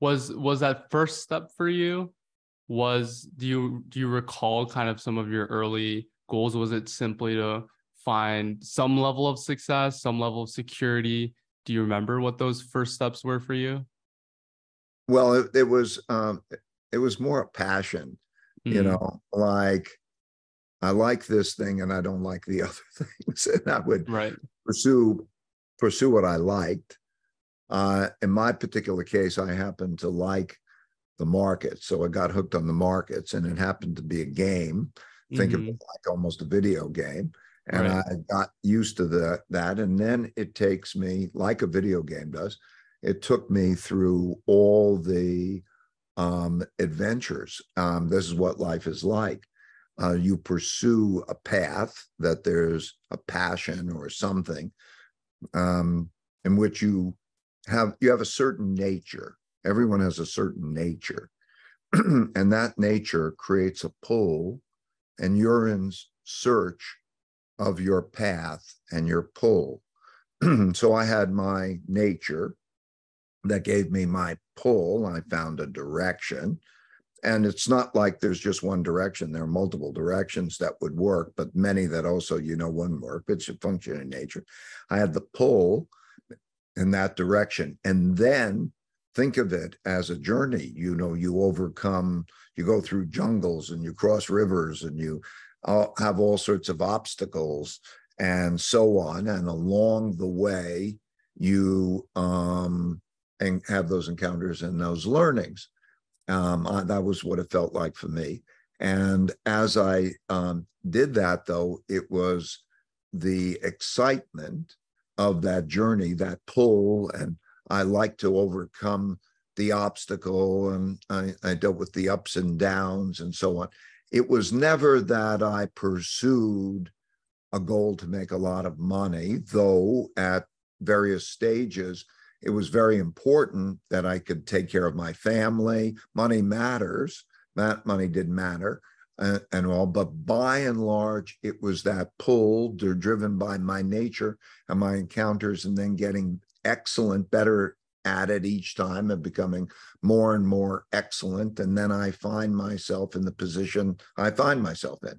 was was that first step for you? Was do you do you recall kind of some of your early goals? Was it simply to find some level of success some level of security? Do you remember what those first steps were for you? Well it, it was um it was more a passion mm. you know like i like this thing and i don't like the other things. And i would right. pursue pursue what i liked uh, in my particular case, I happened to like the market. So I got hooked on the markets and it happened to be a game. Think mm-hmm. of it like almost a video game. And right. I got used to the, that. And then it takes me, like a video game does, it took me through all the um, adventures. Um, this is what life is like. Uh, you pursue a path that there's a passion or something um, in which you have you have a certain nature. Everyone has a certain nature. and that nature creates a pull, and you're search of your path and your pull. so I had my nature that gave me my pull. I found a direction. And it's not like there's just one direction. There are multiple directions that would work, but many that also, you know, wouldn't work. It's a function in nature. I had the pull in that direction. And then think of it as a journey. You know, you overcome, you go through jungles and you cross rivers and you have all sorts of obstacles and so on. And along the way, you um, and have those encounters and those learnings. Um, I, that was what it felt like for me. And as I um, did that, though, it was the excitement of that journey, that pull. And I like to overcome the obstacle and I, I dealt with the ups and downs and so on. It was never that I pursued a goal to make a lot of money, though at various stages, it was very important that I could take care of my family. Money matters. That money did matter and, and all. But by and large, it was that pull, they're driven by my nature and my encounters, and then getting excellent, better at it each time and becoming more and more excellent. And then I find myself in the position I find myself in.